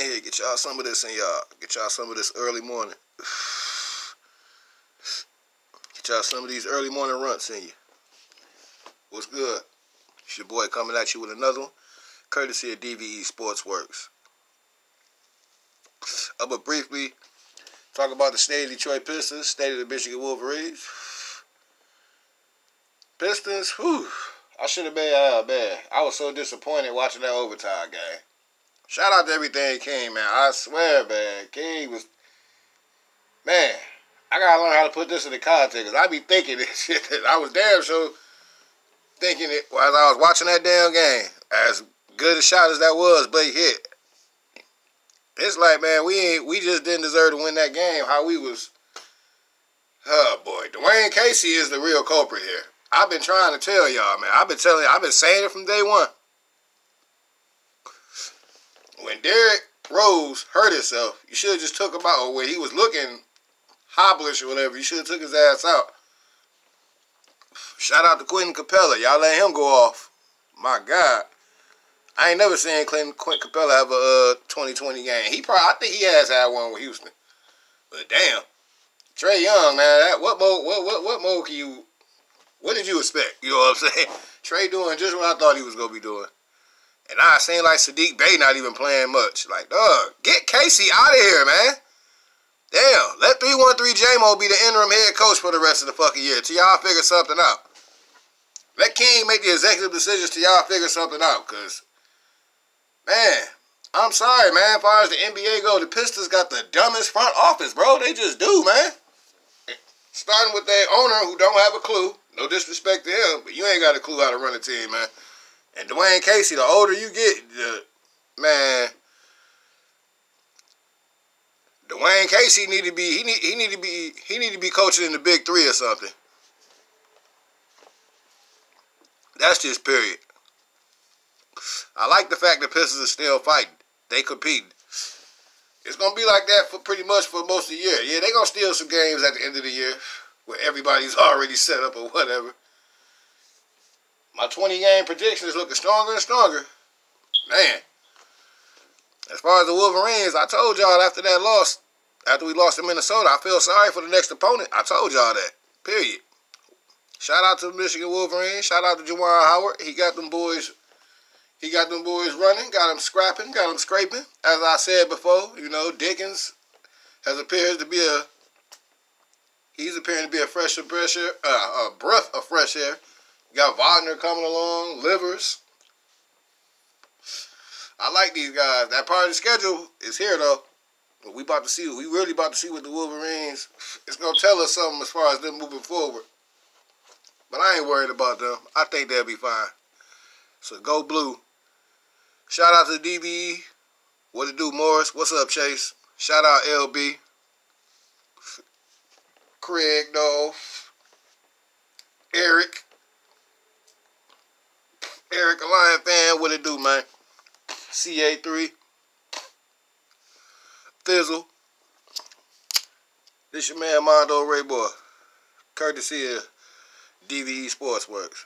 y'all some of this in y'all. Get y'all some of this early morning. Get y'all some of these early morning runts in you. What's good? It's your boy coming at you with another one, courtesy of DVE Sportsworks. I'm going to briefly talk about the state of Detroit Pistons, state of the Michigan Wolverines. Pistons, whew. I should have been, uh, man, I was so disappointed watching that overtime game. Shout out to everything King, man. I swear, man. King was, man, I gotta learn how to put this in the context. I be thinking this shit. I was damn sure thinking it while I was watching that damn game. As good a shot as that was, but he hit. It's like, man, we ain't we just didn't deserve to win that game. How we was Oh boy. Dwane Casey is the real culprit here. I've been trying to tell y'all, man. I've been telling I've been saying it from day one. When Derrick Rose hurt himself, you should have just took him out. Or when he was looking hobblish or whatever, you should have took his ass out. Shout out to Quentin Capela. Y'all let him go off. My God. I ain't never seen Quentin, Capela have a uh, 2020 game. He probably, I think he has had one with Houston. But damn, Trae Young, man, that, what more, what, what, what more can you, what did you expect? You know what I'm saying? Trae doing just what I thought he was gonna be doing. And I seen like Saddiq Bey not even playing much. Like, dog, get Casey out of here, man. Damn, let 313 JMO be the interim head coach for the rest of the fucking year till y'all figure something out. Let King make the executive decisions till y'all figure something out, because, man, I'm sorry, man. As far as the NBA go, the Pistons got the dumbest front office, bro. They just do, man. Starting with their owner who don't have a clue. No disrespect to him, but you ain't got a clue how to run a team, man. And Dwane Casey, the older you get, the man. Dwane Casey need to be he need he need to be he need to be coaching in the Big Three or something. That's just period. I like the fact that Pistons are still fighting. They compete. It's gonna be like that for pretty much for most of the year. Yeah, they gonna steal some games at the end of the year where everybody's already set up or whatever. My 20 game prediction is looking stronger and stronger. Man. As far as the Wolverines, I told y'all after that loss, after we lost to Minnesota, I feel sorry for the next opponent. I told y'all that. Period. Shout out to the Michigan Wolverines. Shout out to Juwan Howard. He got them boys. He got them boys running. Got them scrapping. Got them scraping. As I said before, you know, Dickinson has appeared to be a. He's appearing to be a fresh breath, uh, a breath of fresh air. Got Wagner coming along, Livers. I like these guys. That part of the schedule is here though. But we about to see. We really about to see what the Wolverines. It's gonna tell us something as far as them moving forward. But I ain't worried about them. I think they'll be fine. So go blue. Shout out to DVE. What it do, Morris? What's up, Chase? Shout out LB. Craig, though. Eric. Eric, Lion fan. What it do, man? CA3. Thizzle. This your man Mondoe Ray Boy. Courtesy of DVE Sportsworks.